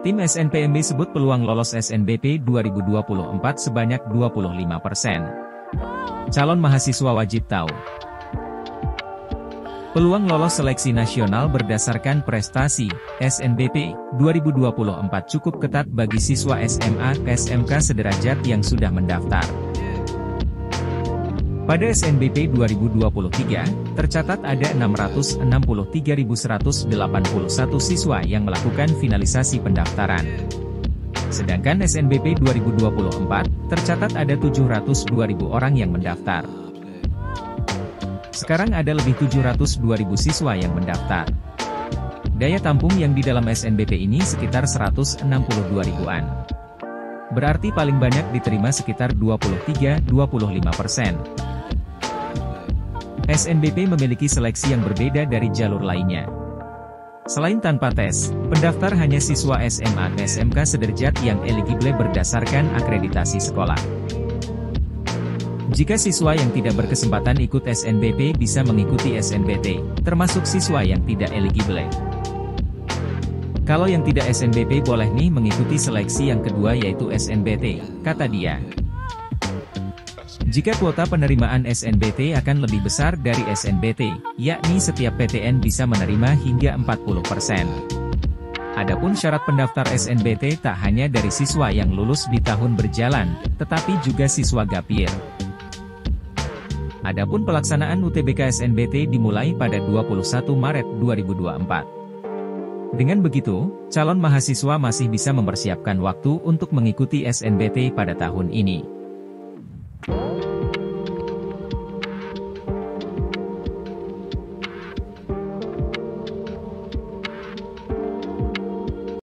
Tim SNPMB sebut peluang lolos SNBP 2024 sebanyak 25%. Calon mahasiswa wajib tahu. Peluang lolos seleksi nasional berdasarkan prestasi, SNBP, 2024 cukup ketat bagi siswa SMA ke SMK sederajat yang sudah mendaftar. Pada SNBP 2023, tercatat ada 663.181 siswa yang melakukan finalisasi pendaftaran. Sedangkan SNBP 2024, tercatat ada 702.000 orang yang mendaftar. Sekarang ada lebih 702.000 siswa yang mendaftar. Daya tampung yang di dalam SNBP ini sekitar 162 ribuan. Berarti paling banyak diterima sekitar 23-25 persen. SNBP memiliki seleksi yang berbeda dari jalur lainnya. Selain tanpa tes, pendaftar hanya siswa SMA SMK sederajat yang eligible berdasarkan akreditasi sekolah. Jika siswa yang tidak berkesempatan ikut SNBP bisa mengikuti SNBT, termasuk siswa yang tidak eligible. Kalau yang tidak SNBP boleh nih mengikuti seleksi yang kedua yaitu SNBT, kata dia. Jika kuota penerimaan SNBT akan lebih besar dari SNBT, yakni setiap PTN bisa menerima hingga 40%. Adapun syarat pendaftar SNBT tak hanya dari siswa yang lulus di tahun berjalan, tetapi juga siswa gapir. Adapun pelaksanaan UTBK SNBT dimulai pada 21 Maret 2024. Dengan begitu, calon mahasiswa masih bisa mempersiapkan waktu untuk mengikuti SNBT pada tahun ini.